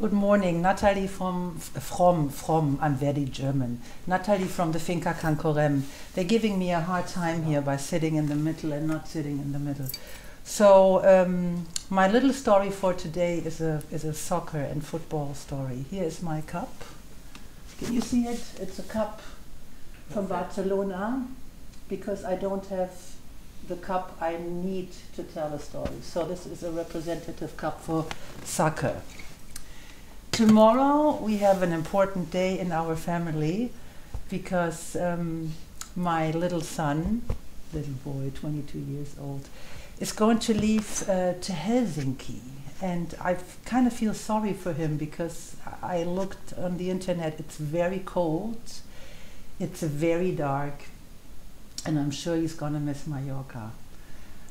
Good morning, Nathalie from from from. I'm very German. Nathalie from the Finca Can Corem. They're giving me a hard time here by sitting in the middle and not sitting in the middle. So um, my little story for today is a is a soccer and football story. Here is my cup. Can you see it? It's a cup from Barcelona because I don't have the cup I need to tell a story. So this is a representative cup for soccer. Tomorrow we have an important day in our family because um, my little son, little boy, 22 years old, is going to leave uh, to Helsinki. And I kind of feel sorry for him because I looked on the internet, it's very cold, it's very dark, and I'm sure he's going to miss Mallorca.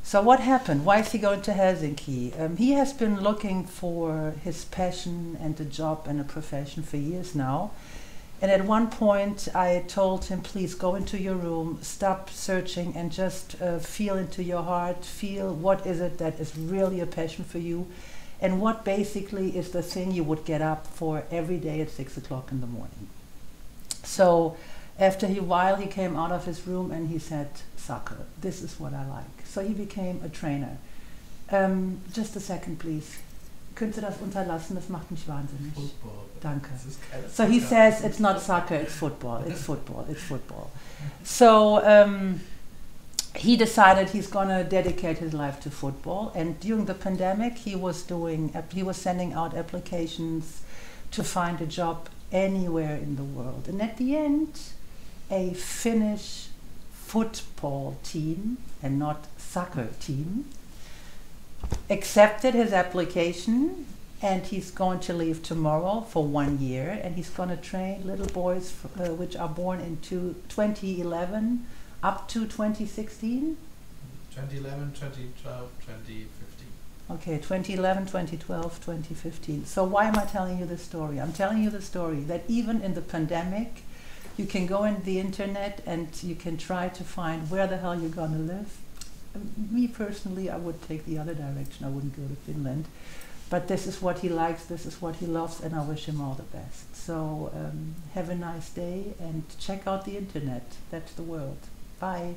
So what happened? Why is he going to Helsinki? Um, he has been looking for his passion and a job and a profession for years now. And at one point, I told him, please go into your room, stop searching, and just uh, feel into your heart, feel what is it that is really a passion for you, and what basically is the thing you would get up for every day at six o'clock in the morning. So after a while, he came out of his room and he said, soccer, this is what I like. So he became a trainer. Um, just a second, please. Könntest du das unterlassen? Das macht mich wahnsinnig. Football. Danke. So he says it's not soccer, it's football, it's football, it's football. So um, he decided he's going to dedicate his life to football. And during the pandemic, he was doing, he was sending out applications to find a job anywhere in the world. And at the end, a Finnish football team and not soccer team accepted his application and he's going to leave tomorrow for one year and he's going to train little boys uh, which are born into 2011 up to 2016 2011, 2012, 2015. okay 2011 2012 2015 so why am i telling you this story? I'm telling you the story that even in the pandemic you can go in the internet and you can try to find where the hell you're going to live. Um, me personally i would take the other direction. I wouldn't go to finland. But this is what he likes this is what he loves and i wish him all the best. So um, have a nice day and check out the internet. That's the world. Bye